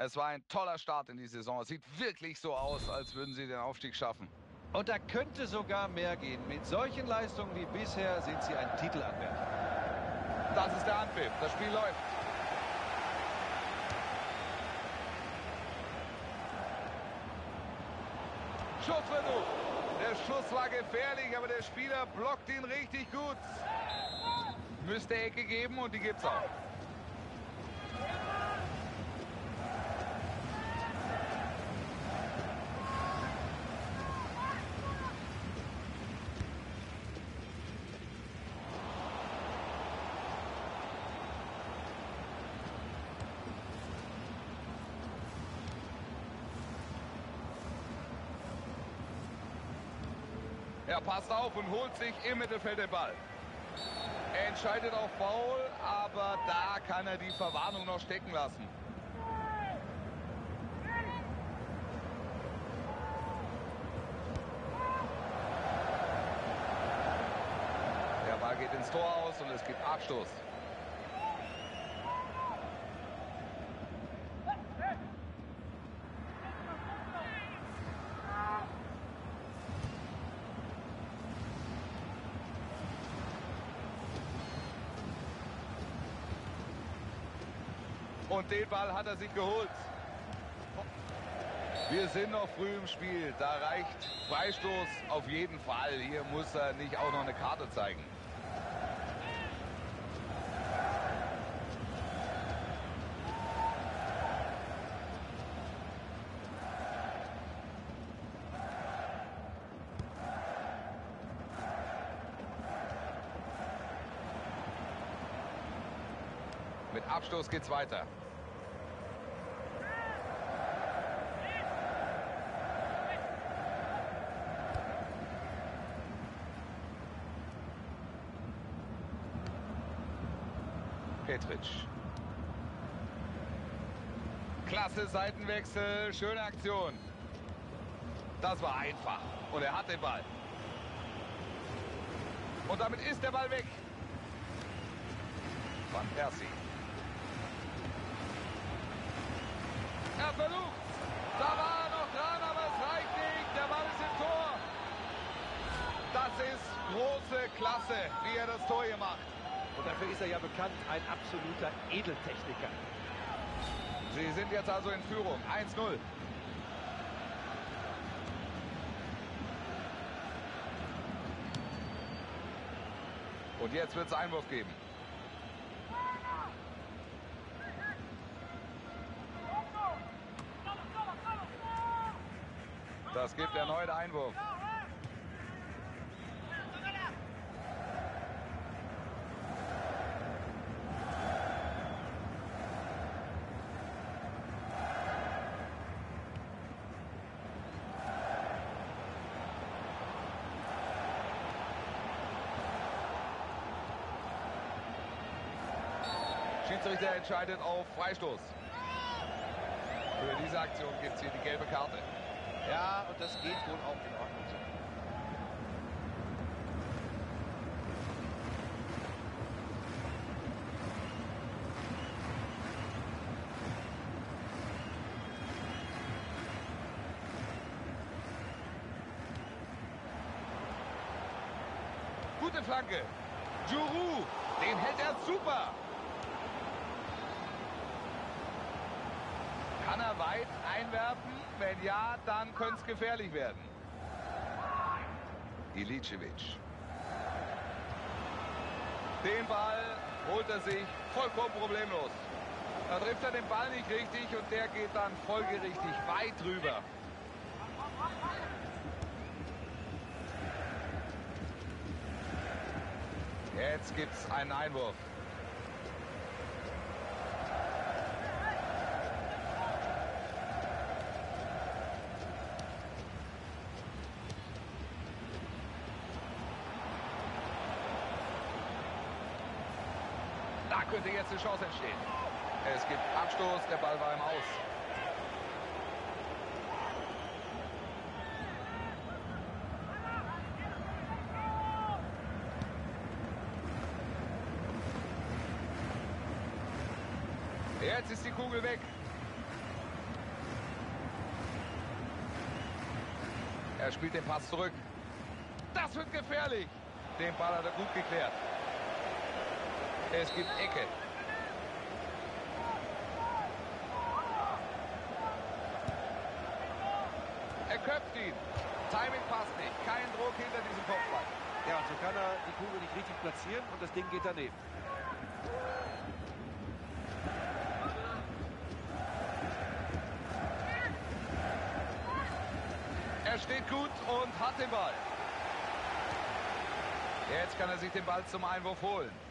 Es war ein toller Start in die Saison. Es sieht wirklich so aus, als würden sie den Aufstieg schaffen. Und da könnte sogar mehr gehen. Mit solchen Leistungen wie bisher sind sie ein Titelanwärter. Das ist der Anpfiff. Das Spiel läuft. Schussversuch. Der Schuss war gefährlich, aber der Spieler blockt ihn richtig gut. Müsste Ecke geben und die gibt's auch. Er passt auf und holt sich im Mittelfeld den Ball. Er entscheidet auf Foul, aber da kann er die Verwarnung noch stecken lassen. Der Ball geht ins Tor aus und es gibt Abstoß. Und den Ball hat er sich geholt. Wir sind noch früh im Spiel. Da reicht Freistoß auf jeden Fall. Hier muss er nicht auch noch eine Karte zeigen. Mit Abstoß geht's weiter. Petric. Klasse Seitenwechsel, schöne Aktion. Das war einfach. Und er hat den Ball. Und damit ist der Ball weg. Van Persie. Er versucht. Da war er noch dran, aber es reicht nicht. Der Ball ist im Tor. Das ist große Klasse, wie er das Tor hier macht. Und dafür ist er ja bekannt, ein absoluter Edeltechniker. Sie sind jetzt also in Führung. 1-0. Und jetzt wird es Einwurf geben. Das gibt erneut Einwurf. Schiedsrichter entscheidet auf Freistoß. Für diese Aktion gibt es hier die gelbe Karte. Ja, und das geht wohl auch in Ordnung so. Gute Flanke. Juru, den hält er super. Kann er weit einwerfen? Wenn ja, dann könnte es gefährlich werden. Ilicevic. Den Ball holt er sich vollkommen problemlos. Da trifft er den Ball nicht richtig und der geht dann folgerichtig weit drüber. Jetzt gibt es einen Einwurf. könnte jetzt eine Chance entstehen. Es gibt Abstoß, der Ball war im Aus. Jetzt ist die Kugel weg. Er spielt den Pass zurück. Das wird gefährlich. Den Ball hat er gut geklärt. Es gibt Ecke. Er köpft ihn. Timing passt nicht. Kein Druck hinter diesem Kopfball. Ja, und so kann er die Kugel nicht richtig platzieren und das Ding geht daneben. Er steht gut und hat den Ball. Jetzt kann er sich den Ball zum Einwurf holen.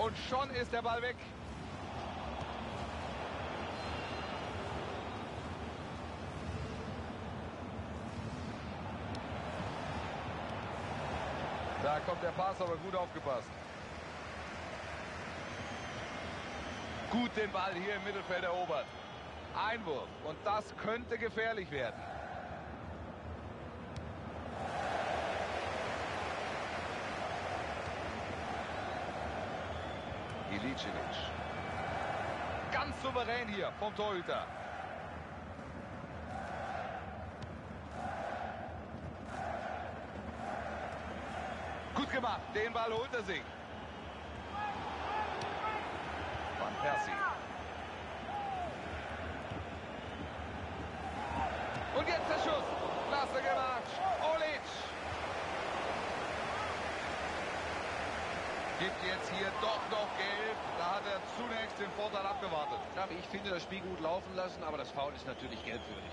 Und schon ist der Ball weg. Da kommt der Pass, aber gut aufgepasst. Gut den Ball hier im Mittelfeld erobert. Einwurf. Und das könnte gefährlich werden. Ilicevic. Ganz souverän hier vom Torhüter. Gut gemacht. Den Ball holt er sich. Van Persie. Und jetzt der Schuss. Klasse gemacht. Olic. Gibt jetzt hier doch noch Gelb. Da hat er zunächst den Vorteil abgewartet. Ich finde das Spiel gut laufen lassen, aber das Foul ist natürlich gelbwürdig.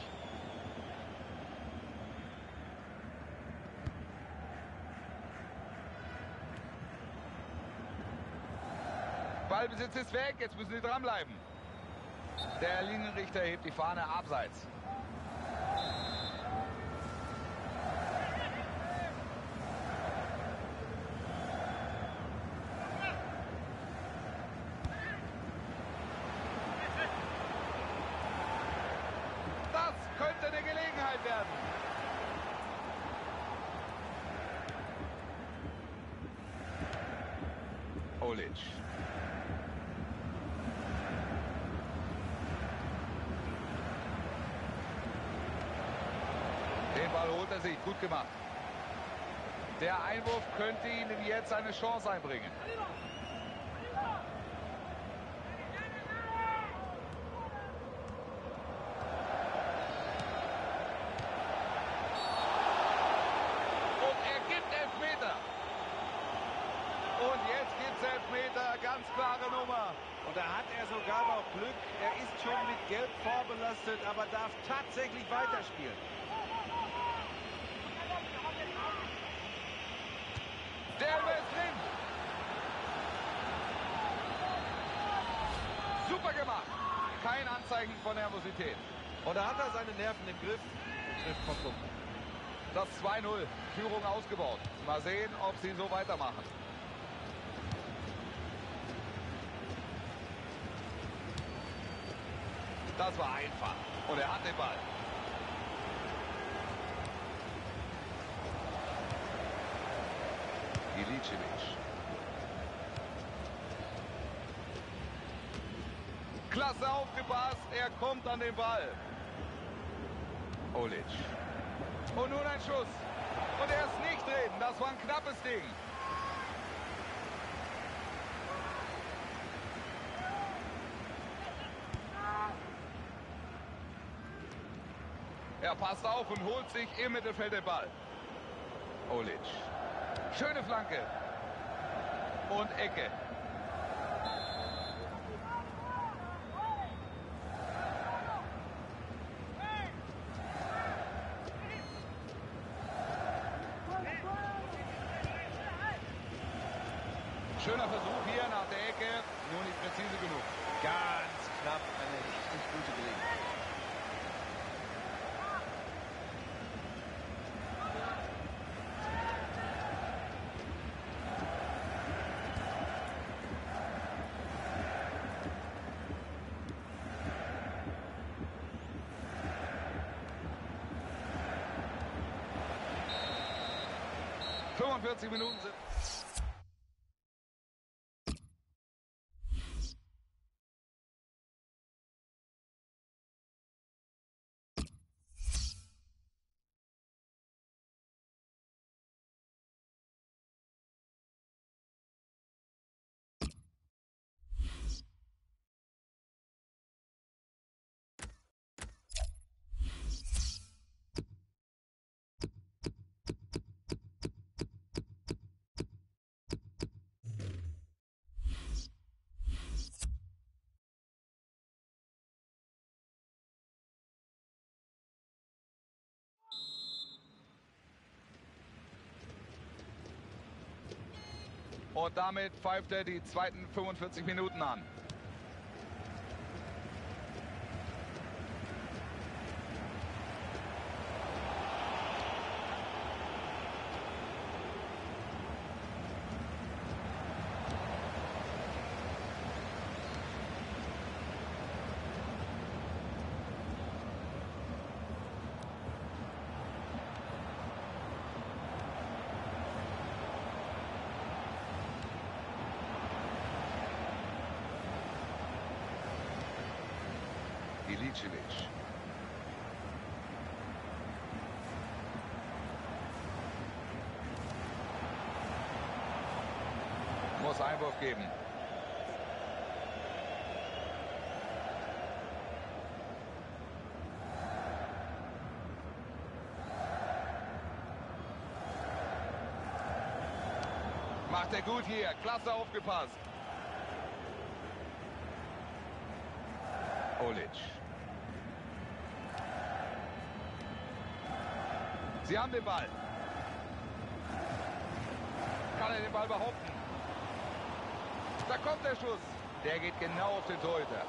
Ballbesitz ist weg. Jetzt müssen sie dranbleiben. Der Linienrichter hebt die Fahne abseits. Das könnte eine Gelegenheit werden. Olic. Den Ball holt er sich. Gut gemacht. Der Einwurf könnte Ihnen jetzt eine Chance einbringen. Und er gibt Elfmeter. Und jetzt gibt es Elfmeter. Ganz klare Nummer. Und da hat er sogar noch Glück. Er ist schon mit Gelb vorbelastet, aber darf tatsächlich weiterspielen. Der ist drin. Super gemacht. Kein Anzeichen von Nervosität. Und da hat er seine Nerven im Griff trifft vom Punkt. Das 2-0. Führung ausgebaut. Mal sehen, ob sie so weitermachen. Das war einfach. Und er hat den Ball. Ilicevic. Klasse aufgepasst. Er kommt an den Ball. Olic. Und nun ein Schuss. Und er ist nicht drin. Das war ein knappes Ding. Er passt auf und holt sich im Mittelfeld den Ball. Olic. Schöne Flanke. Und Ecke. Schöner Versuch hier nach der Ecke, nur nicht präzise genug. Ganz knapp eine richtig gute Gelegenheit. 45 Minuten sind. Und damit pfeift er die zweiten 45 Minuten an. Ilicevic. Muss Einwurf geben. Macht er gut hier. Klasse aufgepasst. Olic. Sie haben den Ball. Kann er den Ball behaupten? Da kommt der Schuss. Der geht genau auf den Torhüter.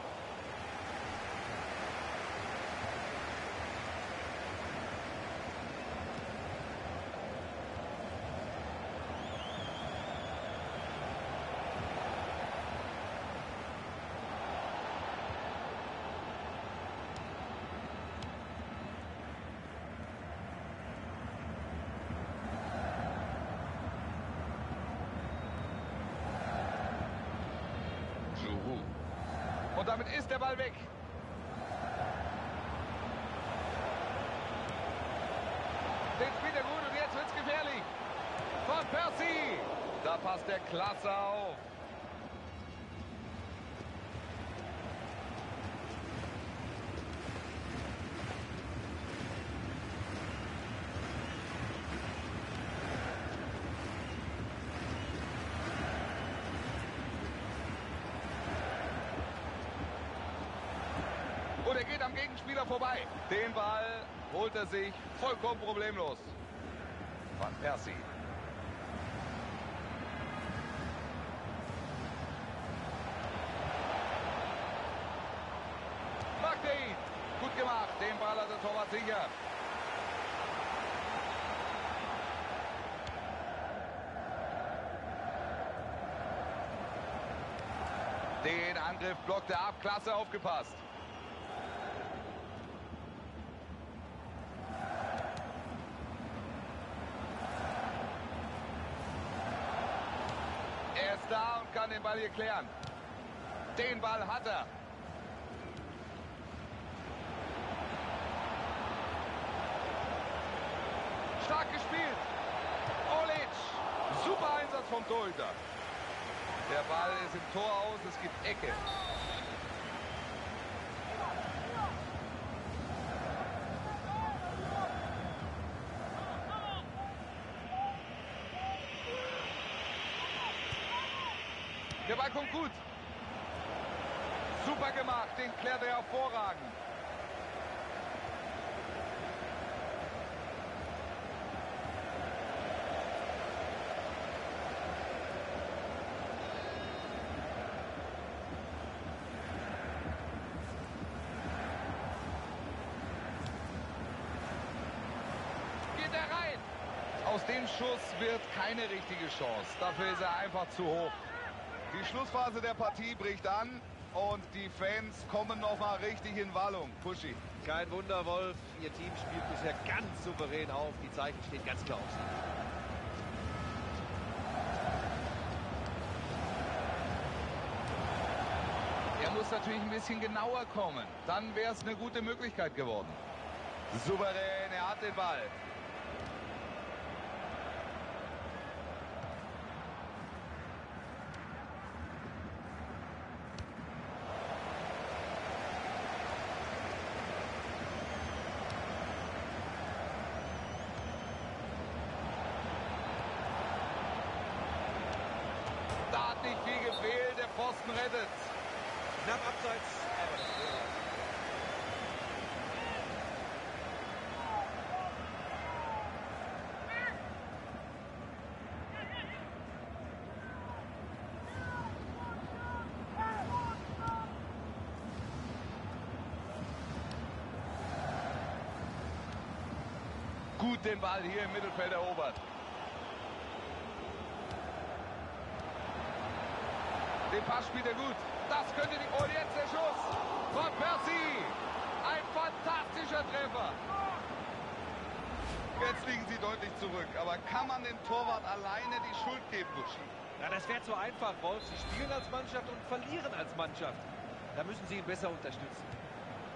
Damit ist der Ball weg. Den spielt er gut und jetzt wird's gefährlich. Von Percy. Da passt der klasse auf. Und er geht am Gegenspieler vorbei. Den Ball holt er sich vollkommen problemlos. Van Persie. Macht er ihn. Gut gemacht. Den Ball hat der Torwart sicher. Den Angriff blockt er ab. Klasse aufgepasst. Er ist da und kann den Ball hier klären. Den Ball hat er. Stark gespielt. Olic. Super Einsatz vom Torhüter. Der Ball ist im Tor aus. Es gibt Ecke. Ball kommt gut. Super gemacht. Den klärt er hervorragend. Geht er rein. Aus dem Schuss wird keine richtige Chance. Dafür ist er einfach zu hoch. Die Schlussphase der Partie bricht an und die Fans kommen noch mal richtig in Wallung. Puschi. Kein Wunder, Wolf. Ihr Team spielt bisher ganz souverän auf. Die Zeichen stehen ganz klar auf sie. Er muss natürlich ein bisschen genauer kommen. Dann wäre es eine gute Möglichkeit geworden. Souverän, er hat den Ball. Schwel, der Pfosten rettet. Knapp abseits, Gut den Ball hier im Mittelfeld erobert. Pass spielt er gut. Das könnte die... Und jetzt der Schuss von Percy. Ein fantastischer Treffer. Jetzt liegen sie deutlich zurück. Aber kann man dem Torwart alleine die Schuld geben, Buschi? Ja, das wäre zu einfach, Wolf. Sie spielen als Mannschaft und verlieren als Mannschaft. Da müssen Sie ihn besser unterstützen.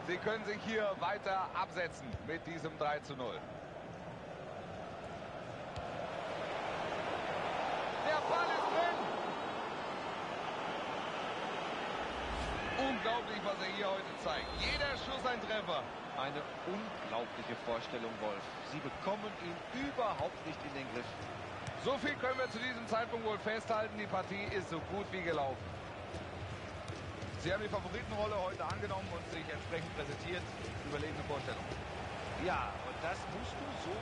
Sie können sich hier weiter absetzen mit diesem 3 zu 0. Der Ball ist drin. Unglaublich, was er hier heute zeigt. Jeder Schuss ein Treffer. Eine unglaubliche Vorstellung, Wolf. Sie bekommen ihn überhaupt nicht in den Griff. So viel können wir zu diesem Zeitpunkt wohl festhalten. Die Partie ist so gut wie gelaufen. Sie haben die Favoritenrolle heute angenommen und sich entsprechend präsentiert. Überlegene Vorstellung. Ja, und das musst du so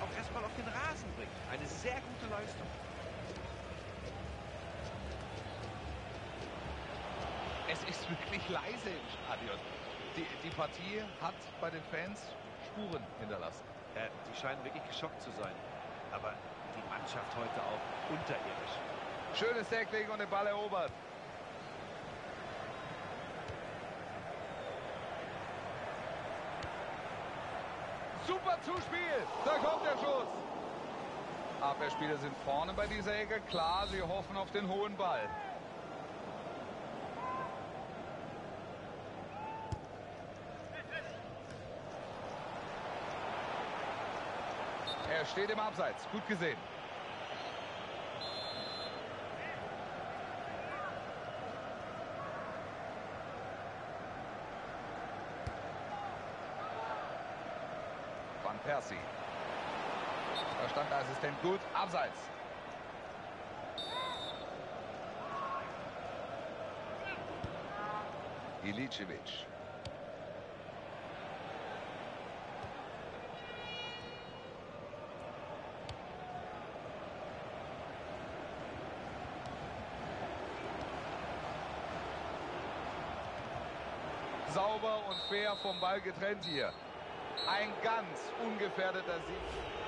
auch erstmal auf den Rasen bringen. Eine sehr gute Leistung. Es ist wirklich leise im Stadion. Die, die Partie hat bei den Fans Spuren hinterlassen. Ja, die scheinen wirklich geschockt zu sein. Aber die Mannschaft heute auch unterirdisch. Schönes Tackling und den Ball erobert. Super Zuspiel. Da kommt der Schuss. Abwehrspieler sind vorne bei dieser Ecke. Klar, sie hoffen auf den hohen Ball. Er steht im Abseits. Gut gesehen. Van Persie. Da stand der Assistent gut. Abseits. Ilicevic. Vom Ball getrennt hier. Ein ganz ungefährdeter Sieg.